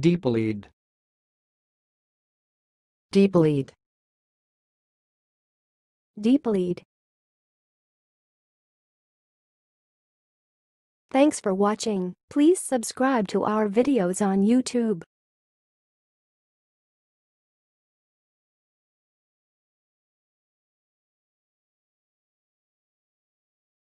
Deep lead. Deep lead. Deep lead. Thanks for watching. Please subscribe to our videos on YouTube.